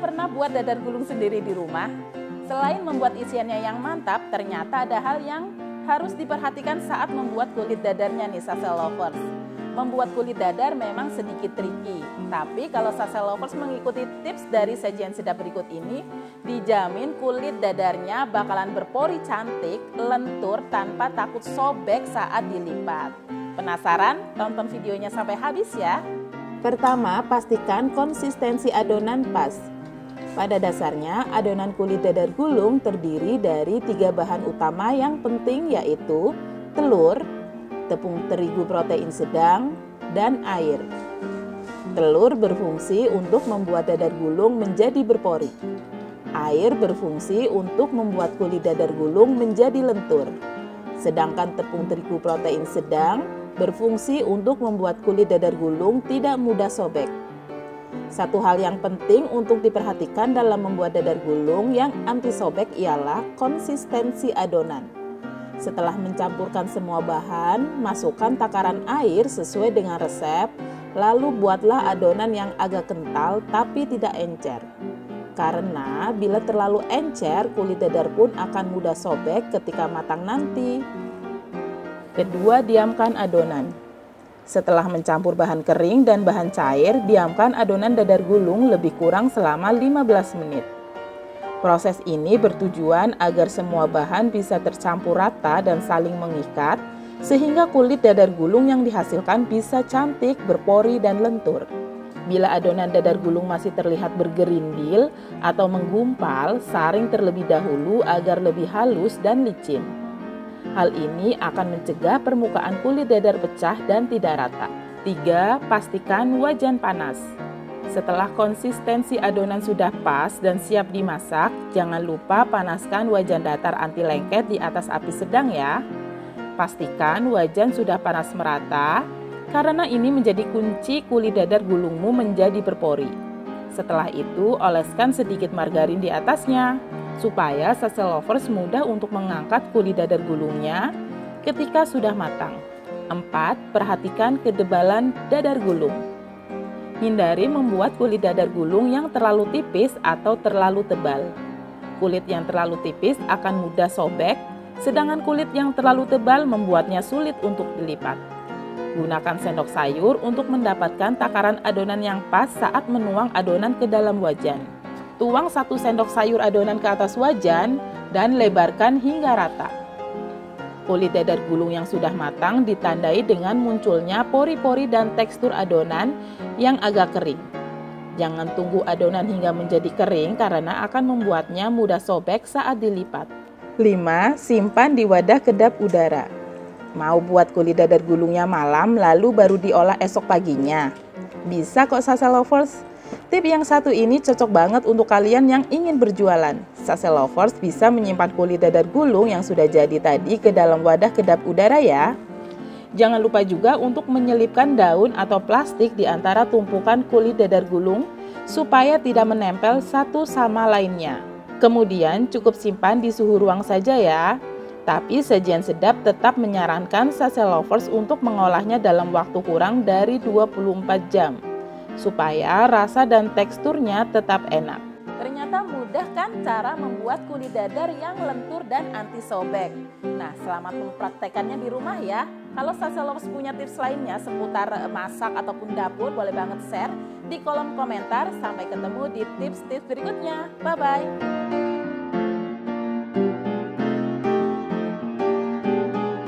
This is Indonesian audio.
pernah buat dadar gulung sendiri di rumah? Selain membuat isiannya yang mantap, ternyata ada hal yang harus diperhatikan saat membuat kulit dadarnya nih Sasa Lovers. Membuat kulit dadar memang sedikit tricky, tapi kalau Sasa Lovers mengikuti tips dari sajian sedap berikut ini, dijamin kulit dadarnya bakalan berpori cantik, lentur tanpa takut sobek saat dilipat. Penasaran? Tonton videonya sampai habis ya! Pertama, pastikan konsistensi adonan pas. Pada dasarnya, adonan kulit dadar gulung terdiri dari tiga bahan utama yang penting yaitu telur, tepung terigu protein sedang, dan air. Telur berfungsi untuk membuat dadar gulung menjadi berpori. Air berfungsi untuk membuat kulit dadar gulung menjadi lentur. Sedangkan tepung terigu protein sedang berfungsi untuk membuat kulit dadar gulung tidak mudah sobek. Satu hal yang penting untuk diperhatikan dalam membuat dadar gulung yang anti sobek ialah konsistensi adonan. Setelah mencampurkan semua bahan, masukkan takaran air sesuai dengan resep, lalu buatlah adonan yang agak kental tapi tidak encer. Karena bila terlalu encer, kulit dadar pun akan mudah sobek ketika matang nanti. Kedua, diamkan adonan. Setelah mencampur bahan kering dan bahan cair, diamkan adonan dadar gulung lebih kurang selama 15 menit. Proses ini bertujuan agar semua bahan bisa tercampur rata dan saling mengikat, sehingga kulit dadar gulung yang dihasilkan bisa cantik, berpori, dan lentur. Bila adonan dadar gulung masih terlihat bergerindil atau menggumpal, saring terlebih dahulu agar lebih halus dan licin. Hal ini akan mencegah permukaan kulit dadar pecah dan tidak rata. 3. Pastikan wajan panas. Setelah konsistensi adonan sudah pas dan siap dimasak, jangan lupa panaskan wajan datar anti lengket di atas api sedang ya. Pastikan wajan sudah panas merata, karena ini menjadi kunci kulit dadar gulungmu menjadi berpori. Setelah itu, oleskan sedikit margarin di atasnya supaya sase lovers mudah untuk mengangkat kulit dadar gulungnya ketika sudah matang. 4. Perhatikan kedebalan dadar gulung. Hindari membuat kulit dadar gulung yang terlalu tipis atau terlalu tebal. Kulit yang terlalu tipis akan mudah sobek, sedangkan kulit yang terlalu tebal membuatnya sulit untuk dilipat. Gunakan sendok sayur untuk mendapatkan takaran adonan yang pas saat menuang adonan ke dalam wajan. Tuang satu sendok sayur adonan ke atas wajan dan lebarkan hingga rata. Kulit dadar gulung yang sudah matang ditandai dengan munculnya pori-pori dan tekstur adonan yang agak kering. Jangan tunggu adonan hingga menjadi kering karena akan membuatnya mudah sobek saat dilipat. 5. Simpan di wadah kedap udara. Mau buat kulit dadar gulungnya malam lalu baru diolah esok paginya? Bisa kok Sasa Lovers. Tip yang satu ini cocok banget untuk kalian yang ingin berjualan. Sase Lovers bisa menyimpan kulit dadar gulung yang sudah jadi tadi ke dalam wadah kedap udara ya. Jangan lupa juga untuk menyelipkan daun atau plastik di antara tumpukan kulit dadar gulung supaya tidak menempel satu sama lainnya. Kemudian cukup simpan di suhu ruang saja ya. Tapi sajian sedap tetap menyarankan Sase Lovers untuk mengolahnya dalam waktu kurang dari 24 jam supaya rasa dan teksturnya tetap enak. Ternyata mudah kan cara membuat kulit dadar yang lentur dan anti sobek. Nah, selamat mempraktekannya di rumah ya. Kalau Sasa Lovers punya tips lainnya seputar masak ataupun dapur, boleh banget share di kolom komentar. Sampai ketemu di tips-tips berikutnya. Bye-bye.